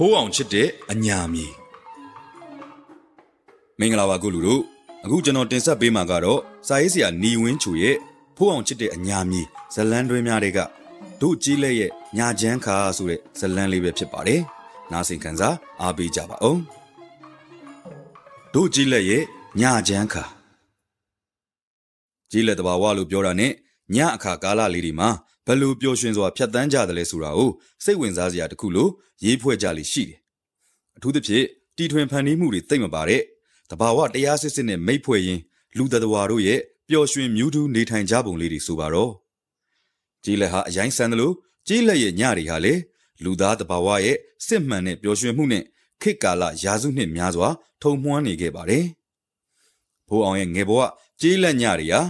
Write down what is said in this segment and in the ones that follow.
ဖိုးအောင်ချစ်တဲ့အညာမီမင်္ဂလာပါကုလူတို့အခုကျွန်တော်တင်ဆက်ပေးမှာကတော့စာရေးဆရာနီဝင်းချူရဲ့ဖိုးအောင်ချစ်တဲ့အညာမီဇလန်းတွဲများတွေကတို့ကြီးလက်ရဲ့ညာချမ်းခါဆိုတဲ့ဇလန်းလေးပဲဖြစ်ပါတယ်နားဆင်ခံစားအားပေးကြပါအောင်တို့ကြီးလက်ရဲ့ညာချမ်းခါကြီးလက်တဘာဝလို့ပြောတာနဲ့ညအခါကာလလေးဒီမှာ ဘယ်လိုပျော်ရွှင်စွာဖြတ်တန်းကြတယ်လဲဆိုတာကိုစိတ်ဝင်စားစရာတခုလို့ရေးဖွဲ့ကြလိရှိတယ်။အထူးသဖြင့်တီထွင်ဖန်တီးမှုတွေသိမ့်မပါတဲ့တဘာဝတရားစစ်စစ်နဲ့မိတ်ဖွဲ့ရင်းလူတတော်တို့ရဲ့ပျော်ရွှင်မြူးထူးနေထိုင်ကြပုံလေးတွေဆိုပါတော့။ကြီးလက်ဟာအရင်ဆန်းတယ်လို့ကြီးလက်ရဲ့ညတွေဟာလေလူသားတဘာဝရဲ့စစ်မှန်တဲ့ပျော်ရွှင်မှုနဲ့ခေတ်ကာလရာစုနှစ်များစွာထုံမွှမ်းနေခဲ့ပါတယ်။ဖိုးအောင်ရဲ့ငယ်ဘဝကြီးလက်ညတွေဟာ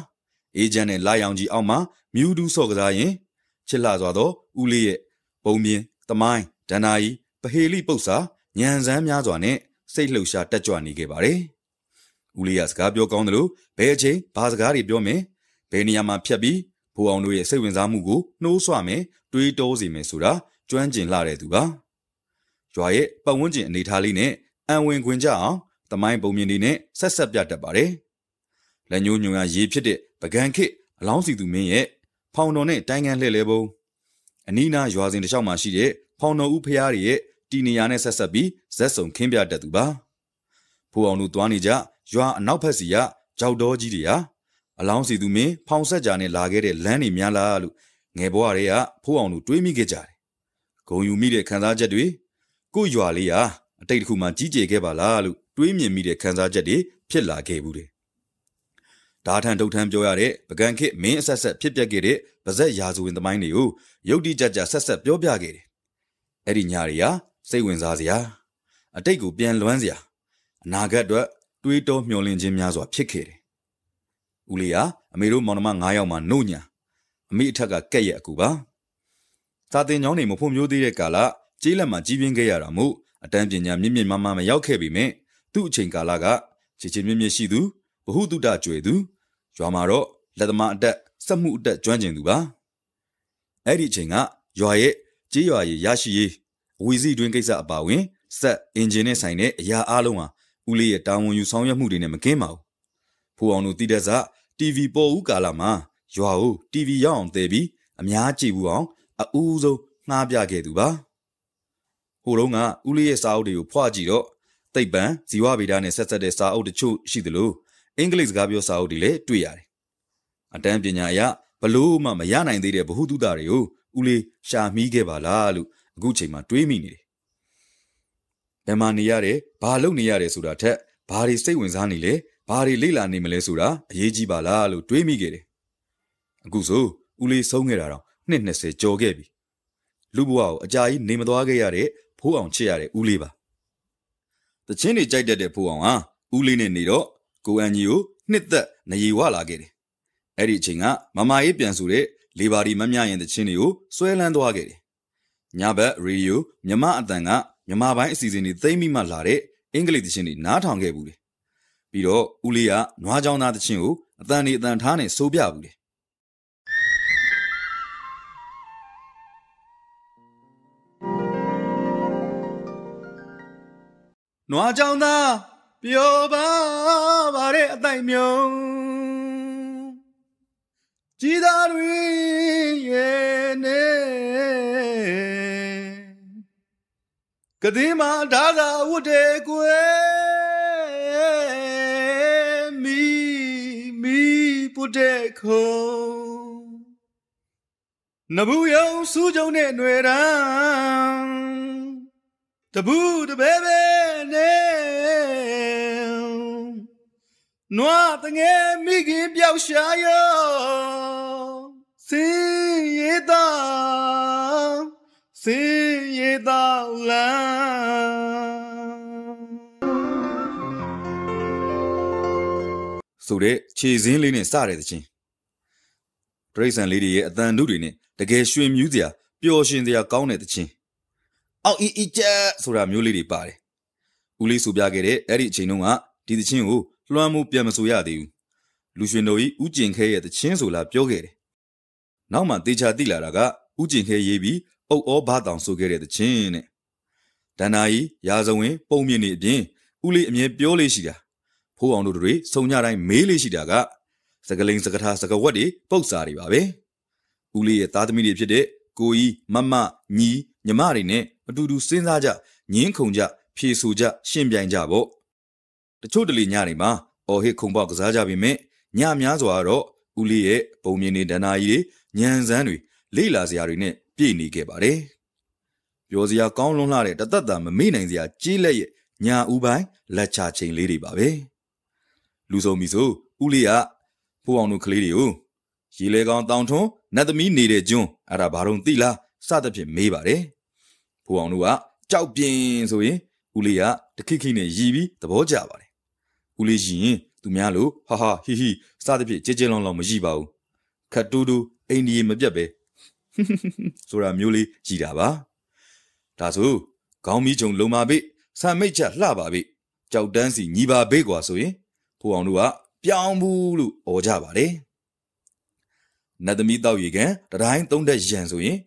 အေဂျင့်နဲ့လာရောင်ကြီးအောက်မှာမြူးတူးစော့ကစားရင် ချစ်လာစွာသောဦးလေးရဲ့ပုံမြင်တမိုင်းဒန္နာယီပဟေလိပု္ပ္ပာညံစမ်းများစွာနဲ့စိတ်လှုပ်ရှားတက်ကြွနေခဲ့ပါတယ်။ဦးလေးကစကားပြောကောင်းတယ်လို့ဘယ်အချိန်ဘာစကားတွေပြောမယ်ဘယ်နေရာမှာဖြတ်ပြီးဘူအောင်တို့ရဲ့စိတ်ဝင်စားမှုကိုနှိုးဆွမယ်တွေးတောစေမယ်ဆိုတာကျွမ်းကျင်လာတဲ့သူပါ။ရွာရဲ့ပတ်ဝန်းကျင်အနေထားလေးနဲ့အံဝင်ခွင်ကြအောင်တမိုင်းပုံမြင်တွေနဲ့ဆက်ဆက်ပြတတ်ပါတယ်။လက်ညှိုးညွန်ရရေးဖြစ်တဲ့ပကံခစ်အလောင်းစီသူမင်းရဲ့ ဖောင်တော်နဲ့တိုင်းကန်လှည့်လဲပုံအနီးနားရွာစဉ်တစ်လျှောက်မှာရှိတဲ့ဖောင်တော်ဦးဖျားရဲ့တီနေရနဲ့ဆက်ဆက်ပြီးဇက်စုံခင်းပြတတ်သူပါဖိုးအောင်တို့သွားနေကြရွာအနောက်ဘက်စီကကြောက်တော်ကြီးတွေဟာအလောင်းစီသူမင်းဖောင်ဆက်ကြာနဲ့လာခဲ့တဲ့လမ်းတွေများလားလို့ငယ်ဘဝတွေကဖိုးအောင်တို့တွေးမိခဲ့ကြတယ်ဂုံယူမိတဲ့ခံစားချက်တွေကိုရွာလေးဟာအတိတ်တစ်ခုမှကြီးကျယ်ခဲ့ပါလားလို့တွေးမြင်မိတဲ့ခံစားချက်တွေဖြစ်လာခဲ့ဘူးတယ် ဓာထန်ဒုတ်ထန်ပြောရတဲ့ပကံခစ်မင်းအဆက်ဆက်ဖြစ်ပျက်ခဲ့တဲ့ဗဇက်ရာဇဝင်သမိုင်းတွေကိုရုပ်တိကြကြဆက်ဆက်ပြောပြခဲ့တယ်။အဲ့ဒီညတွေဟာစိတ်ဝင်စားစရာအတိတ်ကိုပြန်လွမ်းစရာအနာဂတ်အတွက်တွေးတောမျှော်လင့်ခြင်းများစွာဖြစ်ခဲ့တယ်။ဦးလေးဟာအမေတို့မောင်နှမ9ယောက်မှနှုတ်ညာအမိအထက်ကကက်ရဲ့အကူပါ။သာတင်ကျောင်းနေမဖွံ့ဖြိုးသေးတဲ့ကာလကျေးလက်မှာကြီးပြင်းခဲ့ရတာမို့အတန်းပညာမြင့်မြင့်မမမရောက်ခဲ့ပြီမဲ့သူ့အချိန်ကာလကချစ်ချင်းမြင့်မြင့်ရှိသူ ဘ ഹു တုတကျွေသူရွာမှာတော့လက်သမားအတက်စက်မှုအတက်ကျွမ်းကျင်သူပါအဲ့ဒီအချိန်ကရွာရဲ့ကြေးရွာရဲ့ရရှိရေးအဝီစီတွင်ကိစ္စအပါဝင်စက်အင်ဂျင်နဲ့ဆိုင်တဲ့အရာအလုံးဟာဦးလေးရဲ့တာဝန်ယူဆောင်ရွက်မှုတွေနဲ့မကင်းပါဘူးဖိုးအောင်တို့တည်တဲ့စ TV ပေါ်ဦးကာလမှာရွာကို TV ရောက်အောင်တည်ပြီးအများကြည့်ဘူးအောင်အဦးဆုံးငှားပြခဲ့သူပါဟိုတုန်းကဦးလေးရဲ့စာအုပ်တွေကိုဖွာကြည့်တော့သိပ္ပံဇီဝဗေဒနဲ့ဆက်ဆက်တဲ့စာအုပ်တချို့ရှိသလို အင်္ဂလိပ်စကားပြောစာအုပ်တွေလည်းတွေ့ရတယ်။အတန်းပညာအရဘလို့မှမရနိုင်သေးတဲ့ဗဟုသုတတွေကိုဦးလေးရှာမိခဲ့ပါလားလို့အခုချိန်မှာတွေးမိနေတယ်။ဘယ်မှာနေရတယ်၊ဘာလုပ်နေရတယ်ဆိုတာထက်ဘာတွေစိတ်ဝင်စားနေလဲ၊ဘာတွေလေ့လာနေမလဲဆိုတာအရေးကြီးပါလားလို့တွေးမိခဲ့တယ်။အခုဆိုဦးလေးဆုံးခဲ့တာတော့နှစ်20ကျော်ခဲ့ပြီ။လူဘဝကိုအကြာကြီးနေမသွားခဲ့ရတဲ့ဖိုးအောင်ချစ်ရတဲ့ဦးလေးပါ။တချင်းတွေကြိုက်တတ်တဲ့ဖိုးအောင်ဟာဦးလေးနဲ့နေတော့ ကိုအန်ကြီးကိုနှစ်သက်နေရီဝလာခဲ့တယ်။အဲ့ဒီအချိန်ကမမရေးပြန်ဆိုတဲ့လေဘာဒီမမြရင်တချင်းတွေကိုဆွဲလန်းသွားခဲ့တယ်။ညဘက်ရေဒီယိုမြမအတန်ကမြမပိုင်းအစီအစဉ်တွေသိမ့်မိမှလာတဲ့အင်္ဂလိပ်တချင်းတွေနားထောင်ခဲ့ဘူးလေ။ပြီးတော့ဦးလေးကနွားချောင်းသားတချင်းကိုအတန်ဒီအတန်ထားနဲ့ဆိုပြဘူးလေ။နွားချောင်းသား ပျော်ပါပါတဲ့အတိုင်မြုံကြည်သာတွင်ရဲ့နေကတိမဒါသာဝတ်တဲ့ကွယ်မီမီပုတဲ့ခုံနဘူးယုံစူးကြုံနဲ့ຫນွေရန်တဘူးတပဲပဲနဲ့ နွားတငယ်မိခင်ပြောက်ရှာရောစင်ရတာစင်ရတာလမ်းဆိုတဲ့ခြေစင်းလေးနဲ့စတဲ့ချင်းဒရိဆန်လေးတွေရဲ့အတန်ဓုတွေနဲ့တကယ်ရွှင်မြူးစရာပျော်ရွှင်စရာကောင်းတဲ့တချင်းအောက်အီအီချက်ဆိုတာမျိုးလေးတွေပါတယ်ဦးလေးဆိုပြခဲ့တဲ့အဲ့ဒီအချိန်တုန်းကဒီတချင်းကို လွှမ်းမှုပြန်မဆိုရသေးဘူးလူရွှင်တို့ဤဥကျင်ခဲရဲ့တချင်းဆိုလာပြောခဲ့တယ်နောက်မှတေချာတိလာတာကဥကျင်ခဲရေးပြီးအုတ်ဩဘာတောင်ဆိုခဲ့တဲ့တချင်းတဲ့ဒန္နာကြီးရာဇဝင် ပုံမြင့်နေအပြင်ဦးလေးအမြဲပြောလေးရှိတာဖိုးအောင်တို့တွေစုံညတိုင်းမေးလေးရှိတာကစကလိန်စကထာစကဝတ်တွေပုတ်စာတွေပါပဲဦးလေးရဲ့သားသမီးတွေဖြစ်တဲ့ကိုကြီးမမညီညီမတွေနဲ့အတူတူစဉ်းစားကြငင်းခုန်ကြဖြေဆိုကြရှင်းပြိုင်ကြပေါ့ တချို့တလေညတွေမှာအော်ဟစ်ခုန်ပေါက်ကစားကြပြီမဲ့ညများစွာတော့ဦးလေးရဲ့ပုံမြင်နေဒဏ္ဍာကြီးတွေညံစမ်းတွေလိလာစရာတွေနဲ့ပြည့်နေခဲ့ပါတယ်ပြောစရာကောင်းလွန်းလာတဲ့တသက်တာမမေ့နိုင်စရာကြီးလက်ရဲ့ညာဦးပိုင်းလက်ချချိန်လေးတွေပါပဲလူစုံပြီဆိုဦးလေးကဖိုးအောင်တို့ကလေးတွေကိုရေလေကောင်တောင်ထွန်းနတ်သမီးနေတဲ့ကျွန်းအဲ့ဒါဘာတော့သိလားစသဖြင့်မေးပါတယ်ဖိုးအောင်တို့ကကြောက်ပြင်းဆိုရင်ဦးလေးကတခိခိနဲ့ရီပြီးသဘောကျပါတယ် ဦးလေးရှိရင်သူများလို့ဟာဟာဟီဟီစသဖြင့်ကြဲကြဲလောင်းလောင်းမရှိပါဘူးခတ်တူးတူးအိန္ဒိယမပြတ်ပဲဆိုတာမျိုးလေးကြည်တာပါဒါဆိုခေါင်းမီးချုံလုံပါပိဆံမိတ်ချက်လှပါပိကြောက်တန်းစီညီပါဘေးကွာဆိုရင်ဖိုးအောင်တို့ကပြောင်းဘူးလို့អော်ကြပါတယ်နတ်သမီးတောက်ရီကန်တတိုင်းသုံးတဲ့ရန်ဆိုရင်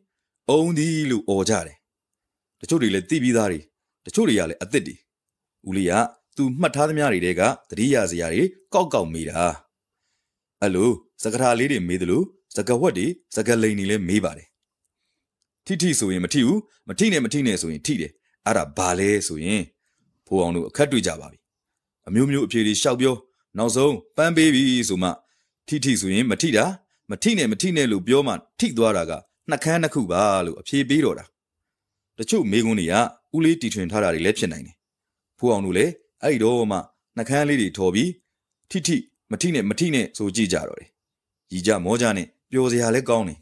အုံဒီလို့អော်ကြတယ်တချို့တွေလည်းတိပြီးသားတွေတချို့တွေကလည်းအစ်စ်တွေဦးလေးက သူမှတ်ထားသမျှတွေတဲကတတိယစရာတွေကောက်ကောက်မေးတာအဲ့လိုစကထာလေးတွေမေးတယ်လို့စကဝတ်တွေစကလိန်တွေလည်းမေးပါတယ်ထိထိဆိုရင်မထိဘူးမထိနဲ့မထိနဲ့ဆိုရင်ထိတယ်အဲ့ဒါဘာလဲဆိုရင်ဖိုးအောင်တို့အခက်တွေ့ကြပါပြီအမျိုးမျိုးအဖြေတွေရှောက်ပြောနောက်ဆုံးပန်းပေးပြီဆိုမှထိထိဆိုရင်မထိတာမထိနဲ့မထိနဲ့လို့ပြောမှထိသွားတာကနှကန်းနှစ်ခုပါလို့အဖြေပေးတော့တာတချို့မိကွန်းတွေကဥလေးတီထွင်ထားတာတွေလည်းဖြစ်နိုင်တယ်ဖိုးအောင်တို့လည်း အဲ့ဒီတော့မှနှကန်းလေးတွေထော်ပြီးထိထိမထိနဲ့မထိနဲ့ဆိုကြည့်ကြတော့တယ်ရီကြမောကြနဲ့ပျော်စရာလည်းကောင်းတယ်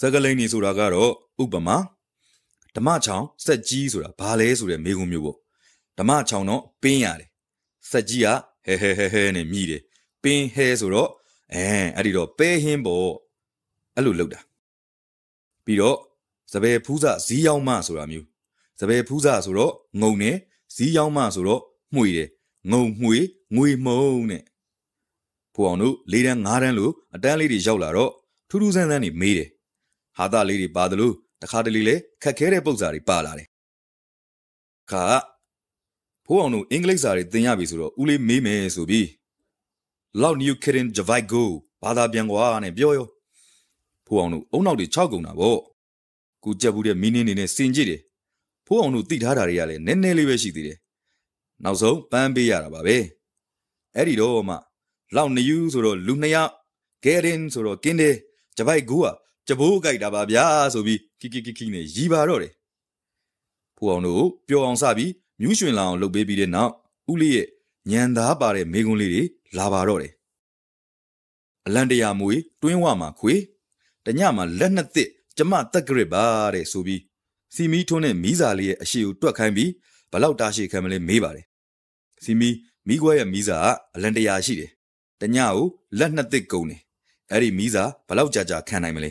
စကလိန်နေဆိုတာကတော့ဥပမာဓမ္မချောင်စက်ကြီးဆိုတာဘာလဲဆိုတဲ့မေကွန်းမျိုးပေါ့ဓမ္မချောင်တော့ပင်းရတယ်စက်ကြီးကဟဲဟဲဟဲဟဲနဲ့မြည်တယ်ပင်းဟဲဆိုတော့အဲအဲ့ဒီတော့ပဲဟင်းပေါ့အဲ့လိုလုပ်တာပြီးတော့စပယ်ဖူးစဇီးရောက်မဆိုတာမျိုးစပယ်ဖူးစဆိုတော့ငုံနေ ဇီးရောက်မဆိုတော့မှုရတယ်ငုံမှုငွေမုံနဲ့ဖိုးအောင်တို့၄တန်း၅တန်းလို့အတန်းလေးတွေရောက်လာတော့ထူးထူးဆန်းဆန်းနေမေးတယ်ဟာတာလေးတွေပါတယ်လို့တခါတလေလေခက်ခဲတဲ့ပုံစံတွေပါလာတယ်ခါဖိုးအောင်တို့အင်္ဂလိပ်စာတွေသင်ရပြီဆိုတော့ဦးလေးမေးမယ်ဆိုပြီး loud new kidding javai go ဘာသာပြန်ကွာနဲ့ပြောရောဖိုးအောင်တို့အုံနောက်တွေ6ကုန်တာဗောကူကြက်ဘူးတဲ့မင်းင်းနေနဲ့စင်ကြည့်တယ် ဖိုးအောင်တို့တိထားတာတွေကလည်းနည်းနည်းလေးပဲရှိသေးတယ်နောက်ဆုံးပန်းပေးရတာပါပဲအဲ့ဒီတော့မှလောက်နယူးဆိုတော့လူနှစ်ယောက် get in ဆိုတော့ကင်းတယ်ဂျပိုက်ကူကကြဘိုးကြိုက်တာပါဗျာဆိုပြီးခိခိခိခိနဲ့ရီပါတော့တယ်ဖိုးအောင်တို့ပျော်အောင်စပြီးမြူးရွှင်လာအောင်လုပ်ပေးပြီးတဲ့နောက်ဦးလေးရဲ့ညံသားပါတဲ့မိကွန်းလေးတွေလာပါတော့တယ်အလန်တရာမွေတွင်းဝမှာခွေတညမှာလက်နှစ်သစ်ကျမတက်ကရစ်ပါတဲ့ဆိုပြီး စီမီထွန်းတဲ့မီးစာလေးရဲ့အရှိကိုတွက်ခိုင်းပြီးဘလောက်တာရှိခံမလဲမေးပါတယ်စီမီမိခွဲရဲ့မီးစာကအလန်တရာရှိတယ်တညကိုလက်နှစ်သစ်ကုန်တယ်အဲ့ဒီမီးစာဘလောက်ကြာကြာခံနိုင်မလဲ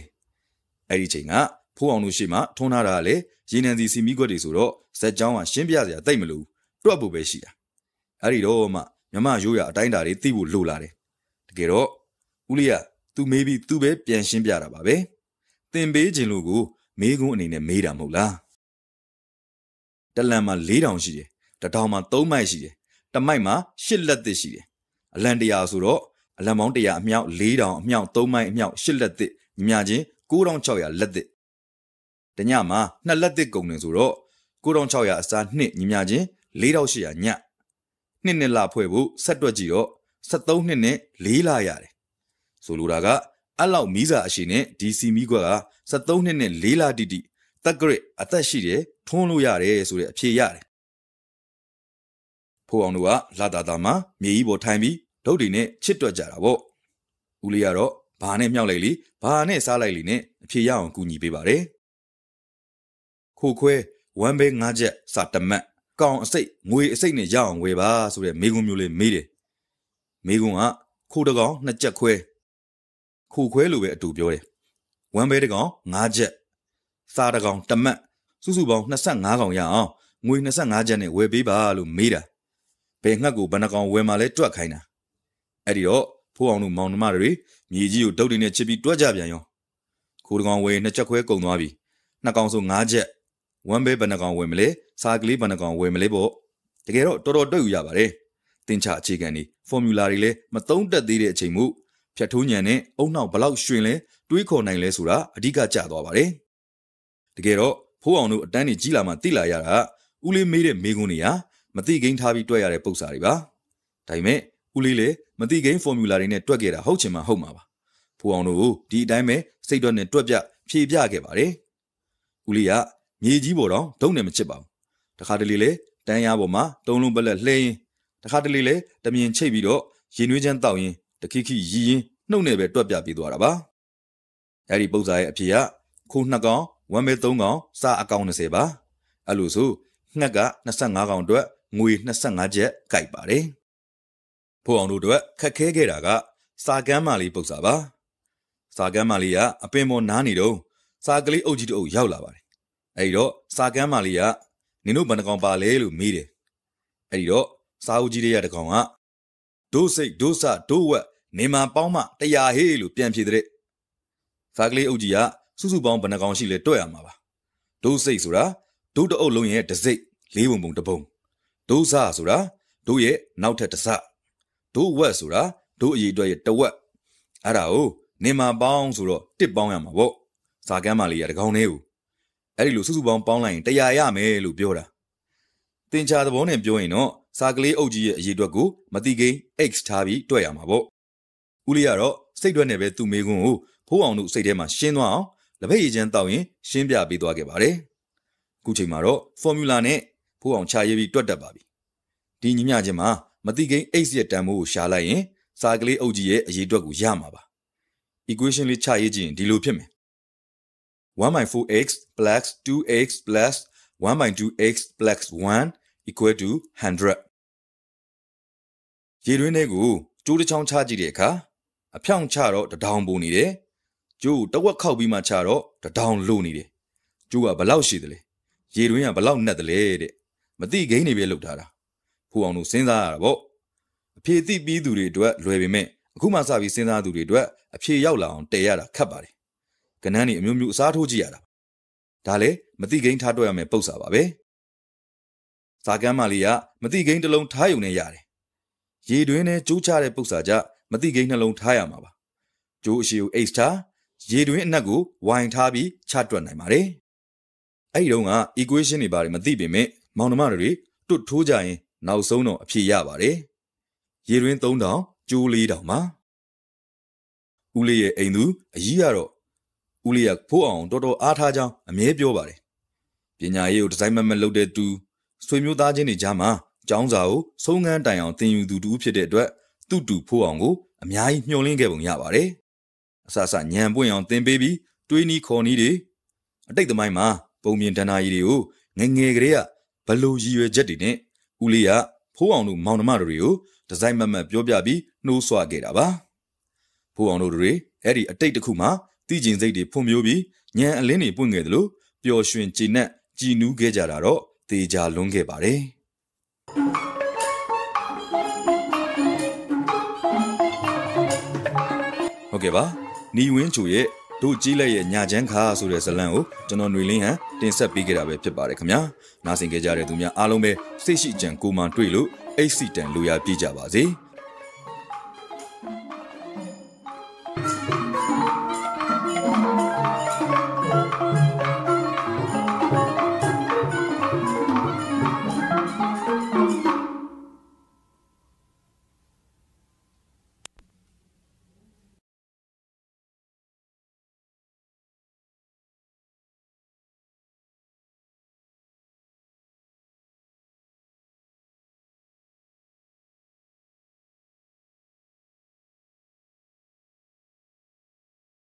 အဲ့ဒီချိန်ကဖိုးအောင်တို့ရှိမှထွန်းထားတာကလေရေနံစီစီမီခွက်တွေဆိုတော့ဇက်ကြောင်းကရှင်းပြစရာတိတ်မလို့တွက်ဖို့ပဲရှိတာအဲ့ဒီတော့မှမြမရိုးရအတိုင်းတာတွေသိဖို့လိုလာတယ်တကယ်တော့ဦးလေးကသူမေးပြီးသူပဲပြန်ရှင်းပြတာပါပဲသင်ပေးခြင်းလို့ကို မေးခွန်းအနေနဲ့မေးတာမဟုတ်လားတလန်မှာ4000ရှိတယ်တထောင်မှာ3မိုက်ရှိတယ်တမိုက်မှာ8လက်သစ်ရှိတယ်အလန်တရာဆိုတော့အလံပေါင်း100အမြောက်4000အမြောက်3မိုက်အမြောက်8လက်သစ်ညီမချင်း9600လက်သစ်တညမှာ2လက်သစ်ကုန်တယ်ဆိုတော့9600အစား2ညီမချင်း4800ညနှစ်နှစ်လဖွဲ့ဖို့ဆက်တွက်ကြည့်တော့73နှစ်နဲ့4လရတယ်ဆိုလိုတာက အဲ့လောက်မီးစာအရှိနဲ့ဒီစီမီးကွက်က73နှစ်နဲ့4လတိတိတက်ကရစ်အသက်ရှိတယ်ထွန်းလို့ရတယ်ဆိုတဲ့အဖြေရတယ်ဖိုးအောင်တို့ကလာတာတာမှာမြေကြီးပေါ်ထိုင်ပြီးဒုတ်တွေနဲ့ချစ်တွက်ကြတာပေါ့ဦးလေးကတော့ဘာနဲ့မြောက်လိုက်လीဘာနဲ့စားလိုက်လीနဲ့အဖြေရအောင်ကူညီပေးပါတယ်ခိုခွဲဝမ်ဘဲငါးချက်စာတမတ်ကောင်အစိတ်ငွေအစိတ်နဲ့ရအောင်ဝယ်ပါဆိုတဲ့မိကွန်းမျိုးလေးမေးတယ်မိကွန်းကခိုတကောင်နှစ်ချက်ခွဲ ခိုခွဲလိုပဲအတူပြောတယ်ဝမ်ဘဲတကောင်ငါးချက်စားတကောင်တမတ်စုစုပေါင်း25ကောင်ရအောင်ငွေ25ချက်နဲ့ဝယ်ပေးပါလို့မေးတာဘယ်ငှက်ကိုဘယ်နှကောင်ဝယ်မှလဲတွက်ခိုင်းတာအဲ့ဒီတော့ဖိုးအောင်တို့မောင်နှမတွေမြေကြီးကိုဒုတ်တွေနဲ့ချစ်ပြီးတွက်ကြပြန်ရောခိုးတကောင်ဝယ်နှစ်ချက်ခွဲကုန်သွားပြီနှစ်ကောင်ဆို5ချက်ဝမ်ဘဲဘဏ္ဍကောင်ဝယ်မလဲစာကလေးဘဏ္ဍကောင်ဝယ်မလဲပေါ့တကယ်တော့တော်တော်တွေ့ယူရပါတယ်တင်ချအခြေခံဒီဖော်မြူလာတွေလည်းမသုံးတက်သေးတဲ့အချိန်မှု ဖြတ်ထိုးညံနဲ့အုံနောက်ဘလောက်ရွှင်လဲတွေးခေါ်နိုင်လဲဆိုတာအဓိကကျသွားပါတယ်တကယ်တော့ဖိုးအောင်တို့အတန်းကြီးကြီးလာမှတိလာရတာဦးလေးမေးတဲ့မေးခွန်းတွေဟာမတိကိန်းထားပြီးတွက်ရတဲ့ပုံစံတွေပါဒါပေမဲ့ဦးလေးလည်းမတိကိန်းဖော်မြူလာတွေနဲ့တွက်ခဲ့တာဟုတ်ချင်မှဟုတ်မှာပါဖိုးအောင်တို့ဒီအတိုင်းပဲစိတ်တော့နဲ့တွက်ပြဖြေပြခဲ့ပါတယ်ဦးလေးကမြေကြီးပေါ်တော့ဒုံနဲ့မချစ်ပါဘူးတခါတလေလေတန်းရပေါ်မှာတုံးလုံးပလက်လှဲရင်တခါတလေလေတမြင်ချိတ်ပြီးတော့ရင်နွေးချမ်းတောက်ရင် တခိခိရီရင်နှုတ်နဲ့ပဲတွက်ပြပေးသွားတာပါအဲ့ဒီပု္ပ္ပာရဲ့အဖြေကခိုးနှစ်ကောင်ဝမ်းမဲ3ကောင်စာအကောင်20ပါအဲ့လိုဆိုငှက်က25ကောင်အတွက်ငွေ25ကျပ်ကြိုက်ပါတယ်ဖိုးအောင်တို့အတွက်ခက်ခဲခဲ့တာကစာကမ်းမာလေးပု္ပ္ပာပါစာကမ်းမာလေးကအပင်ပေါ်နားနေတော့စာကလေးအုပ်ကြီးတအုပ်ရောက်လာပါတယ်အဲ့ဒီတော့စာကမ်းမာလေးကနင်တို့ဘယ်နှကောင်ပါလဲလို့မေးတယ်အဲ့ဒီတော့စာအုပ်ကြီးတွေကတကောင်က ဒိုးစိတ်ဒိုးဆဒိုးဝက်နေမှာပေါင်းမှတရားဟေးလို့ပြန်ဖြေတဲ့စာကလေးအုပ်ကြီးကစုစုပေါင်းဘယ်နှကောင်ရှိလဲတွက်ရမှာပါဒိုးစိတ်ဆိုတာဒိုးတအုပ်လုံးရဲ့တစ်စိတ်လေးပုံပုံတစ်ပုံဒိုးဆဆိုတာဒိုးရဲ့နောက်ထပ်တစ်စဒိုးဝက်ဆိုတာဒိုးအရေးအတွက်ရဲ့တဝက်အဲ့ဒါကိုနေမှာပေါင်းဆိုတော့တစ်ပေါင်းရမှာပေါ့စာကမ်းမလေးရတကောင်လေးကိုအဲ့ဒီလိုစုစုပေါင်းပေါင်းလိုက်ရင်တရားရမယ်လို့ပြောတာ တင်ချာသဘောနဲ့ပြောရင်တော့စာကလေးအုပ်ကြီးရဲ့အရေးအတွက်ကိုမတိကိန်း x ထားပြီးတွက်ရမှာပေါ့ဦးလေးကတော့စိတ်တွက်နဲ့ပဲသူ့မိကွန်းကိုဖိုးအောင်တို့စိတ်ထဲမှာရှင်းသွားအောင်လက်ဖက်ရည်ချမ်းတောက်ရင်ရှင်းပြပေးသွားခဲ့ပါတယ်အခုချိန်မှာတော့ formula နဲ့ဖိုးအောင်ချရေးပြီးတွက်တတ်ပါပြီဒီညီမျှချင်းမှာမတိကိန်း x ရဲ့တန်ဖိုးကိုရှာလိုက်ရင်စာကလေးအုပ်ကြီးရဲ့အရေးအတွက်ကိုရမှာပါ equation လေးချရေးကြည့်ရင်ဒီလိုဖြစ်မယ် 1/4x plus 2x plus 1/2x plus 1 equal to 100ရေတွင်းထဲကိုကျိုးတစ်ချောင်းချကြည့်တဲ့အခါအဖြောင့်ချတော့တဒေါင်ပုံနေတယ်ကျိုးတဝက်ခောက်ပြီးမှချတော့တဒေါင်လိုနေတယ်ကျိုးကဘလောက်ရှိသလဲရေတွင်းကဘလောက်နှက်သလဲတဲ့မသိဂိမ်းနေပဲလောက်ထားတာဖိုးအောင်တို့စဉ်းစားရတာပေါ့အဖြေသိပြီးသူတွေအတွက်လွယ်ပေမဲ့အခုမှစပြီးစဉ်းစားသူတွေအတွက်အဖြေရောက်လာအောင်တည်ရတာခက်ပါတယ်ကနန်းနေအမျိုးမျိုးအစားထိုးကြည့်ရတာဒါလည်းမသိဂိမ်းထားတော့ရမယ်ပု္ပ္ပာပါပဲ ဇာကမ်းမလေးကမသိဂိမ်းတစ်လုံးထားယူနေရတယ်ရေတွင်းနဲ့ကျိုးချတဲ့ပု္ပ္ပာကြမသိဂိမ်းနှလုံးထားရမှာပါကျိုးအရှိကို H ထားရေတွင်းအနက်ကို Y ထားပြီးချတွက်နိုင်ပါတယ်အဲ့ဒီတော့က equation တွေပါတယ်မသိပေမဲ့မောင်နှမတွေတွတ်ထိုးကြရင်နောက်ဆုံးတော့အဖြေရပါတယ်ရေတွင်း3000ကျိုး4000ပါဦးလေးရဲ့အိမ်သူအကြီးကတော့ဦးလေးကဖိုးအောင်တော်တော်အားထားကြောင်းအမြဲပြောပါတယ်ပညာရေးကိုဒီဇိုင်းမမလုပ်တဲ့သူ ဆွေမျိုးသားချင်းတွေကြားမှာကျောင်းစာကိုဆုံးငန်းတိုင်အောင်သင်ယူသူတူဖြစ်တဲ့အတွက်သူ့တူဖိုးအောင်ကိုအများကြီးမျှော်လင့်ခဲ့ပုံရပါတယ်အဆအဆညံပွင့်အောင်သင်ပေးပြီးတွေးနီးခေါ်နီးတွေအတိတ်သမိုင်းမှာပုံမြင်တဏ္ဍာရီတွေကိုငငယ်ကလေးကဘလို့ရည်ရွယ်ချက်တွေနဲ့ဦးလေးကဖိုးအောင်တို့မောင်နှမတို့တွေကိုဒီဇိုင်းမမတ်ပြောပြပြီးနှိုးဆွခဲ့တာပါဖိုးအောင်တို့တွေအဲ့ဒီအတိတ်တစ်ခုမှာတည်ကျင်စိတ်တွေဖွံ့ဖြိုးပြီးညံအလင်းတွေပွင့်ခဲ့တယ်လို့ပျော်ရွှင်ကြည်နက်ကြည်နူးခဲ့ကြတာတော့ တေချာလွန်းခဲ့ပါတယ်ဟုတ်ကဲ့ပါနီဝင်းချိုရဲ့တို့ကြီးလက်ရဲ့ညာချမ်းခါဆိုတဲ့ဇလံကိုကျွန်တော်ຫນွေလင်းဟန်တင်ဆက်ပေးခဲ့တာပဲဖြစ်ပါတယ်ခင်ဗျာနားဆင်ကြကြတဲ့သူများအားလုံးပဲစိတ်ရှိကြံကိုမှတွေ့လို့အိတ်စီတန်လူရပြကြပါစေ။